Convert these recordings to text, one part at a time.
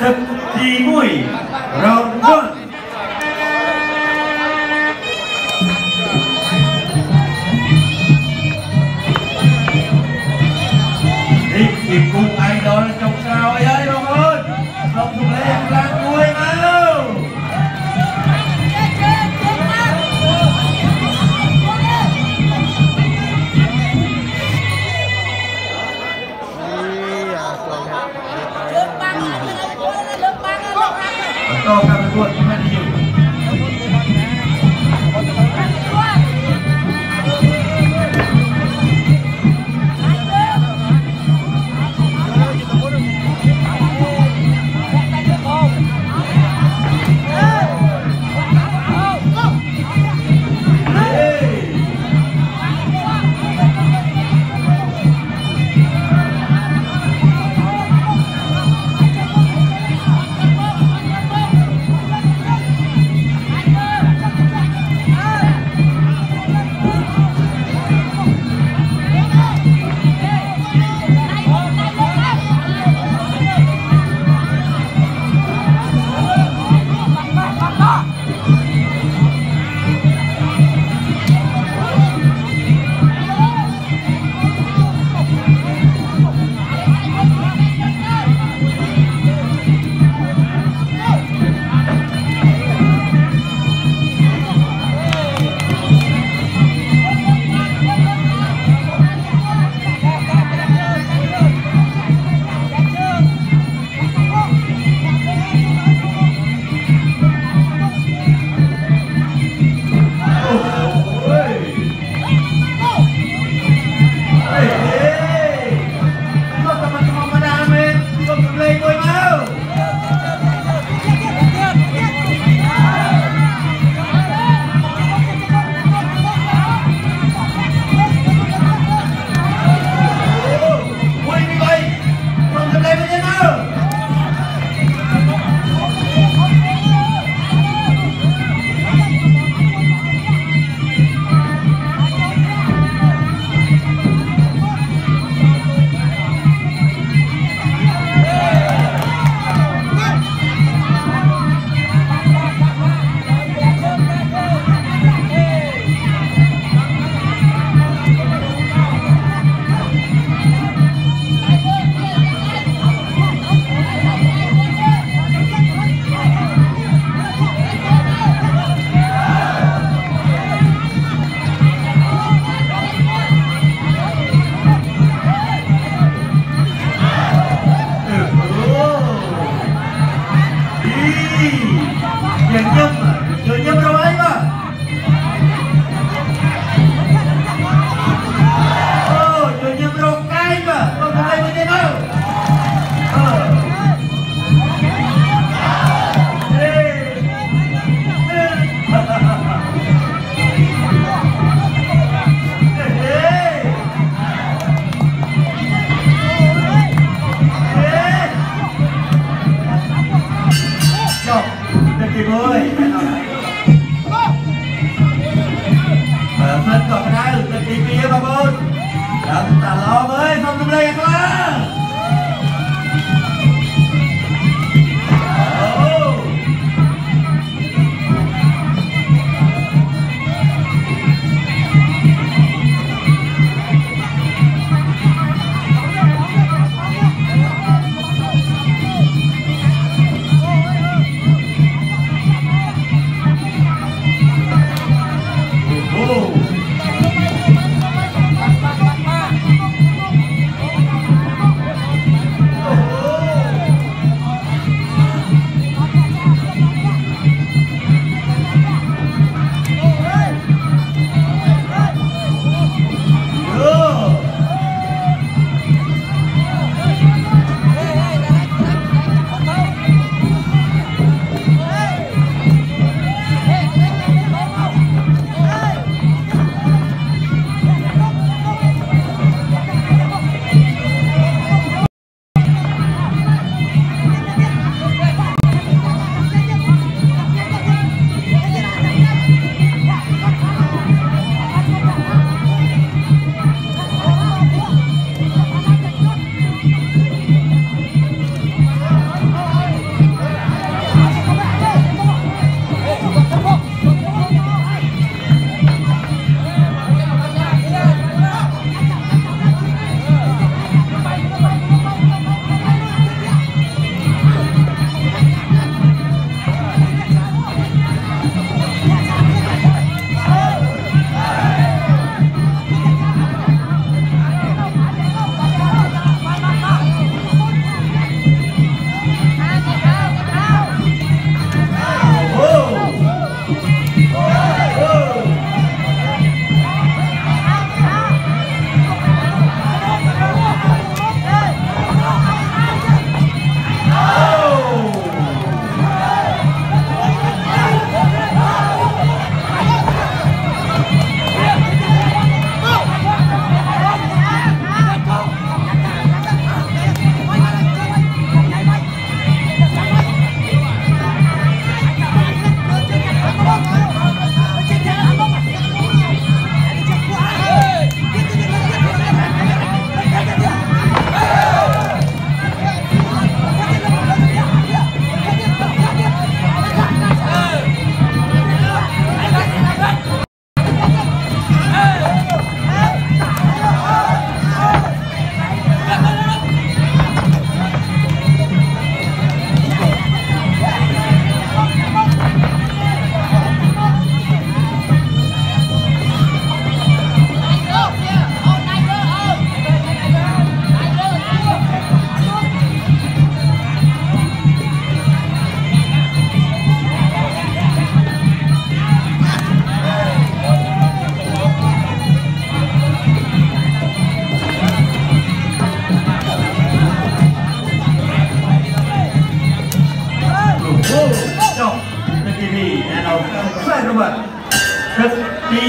ទឹកទី1 round 1នេះ ប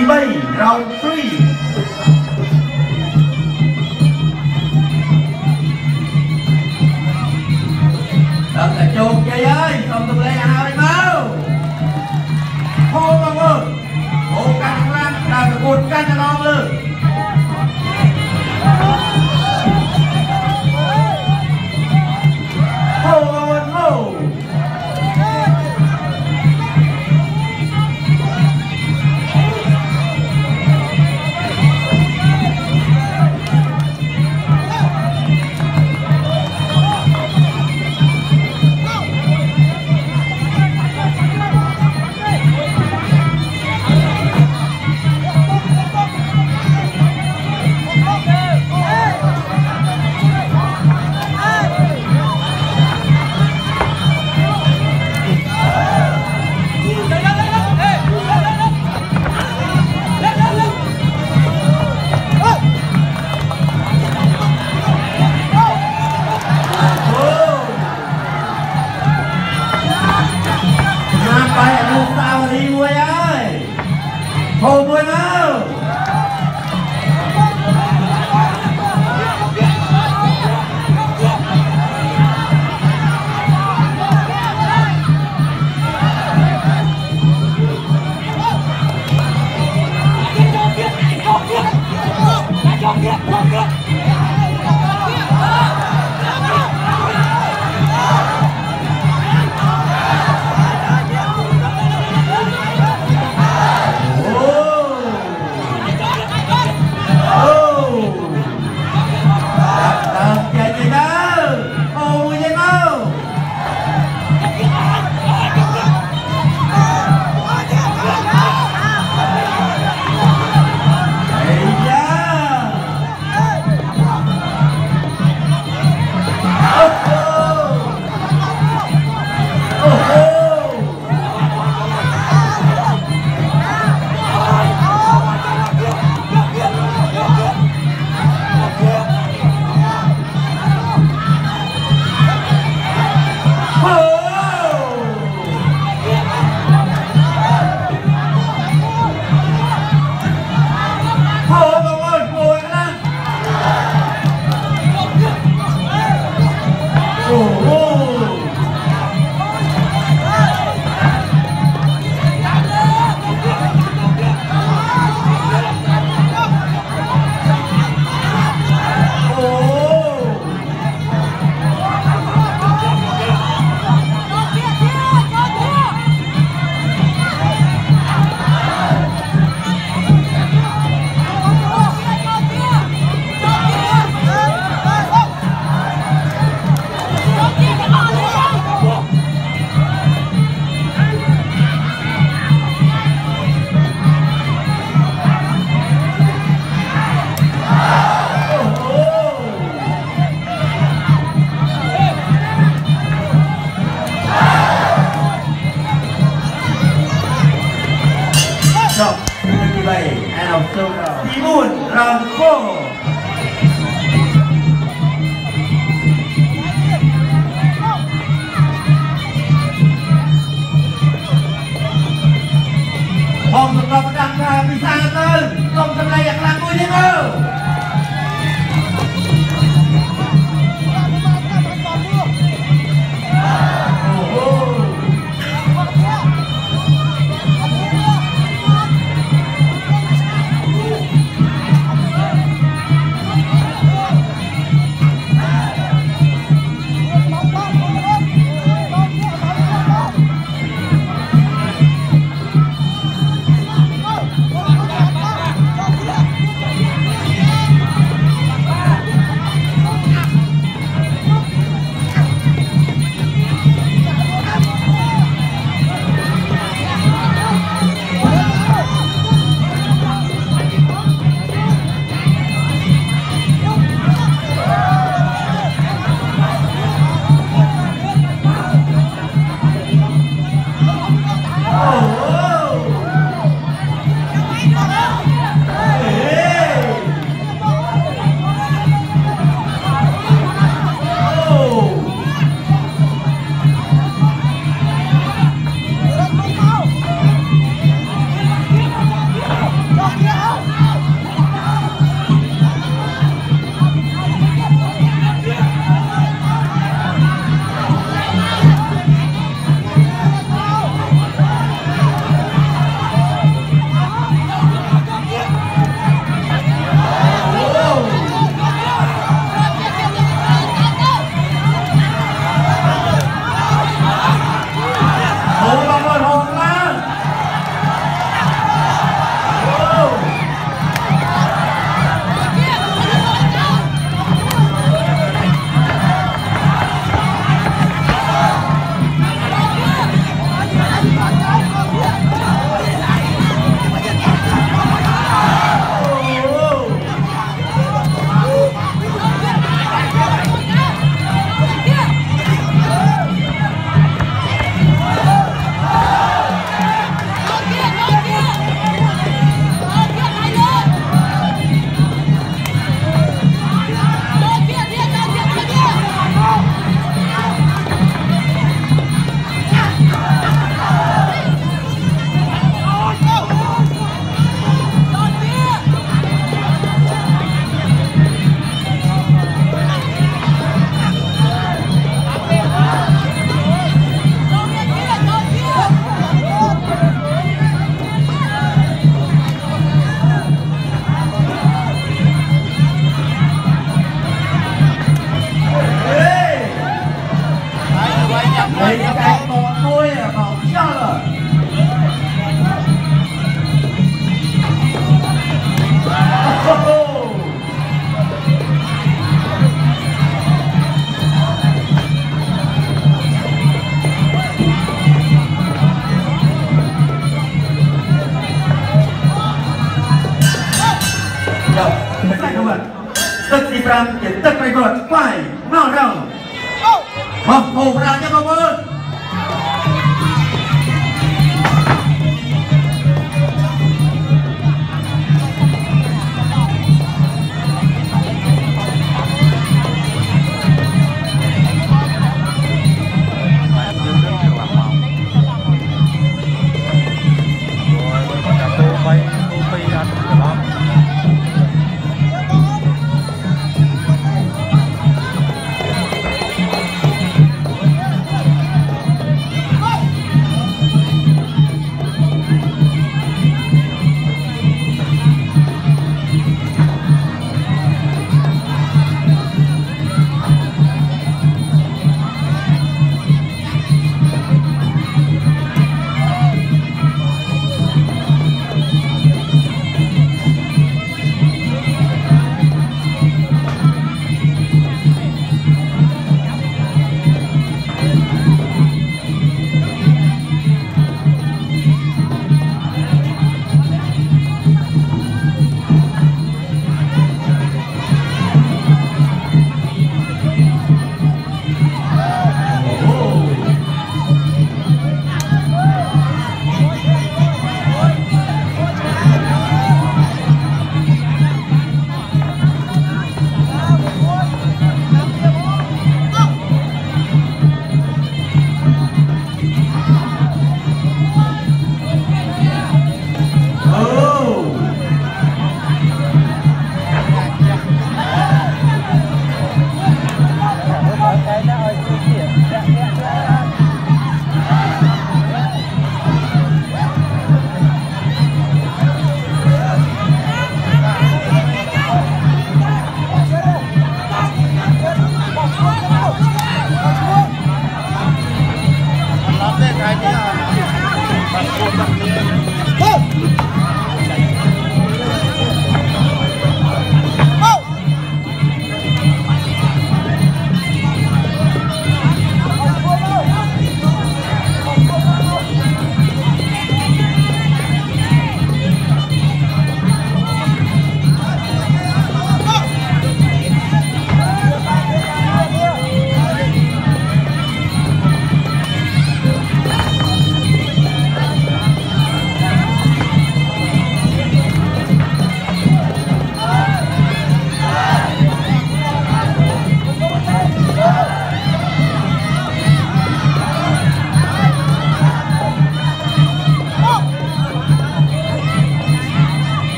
3 round 3ដល់តែជោគជ័យហើយសូមទម្លាក់ឲ្យមកហូបមកមើលហូបកាន់ខ្លាំងដល់ប្រកួតកាន់តែដល់លើ Mah, mau berangkat, Pak Bos.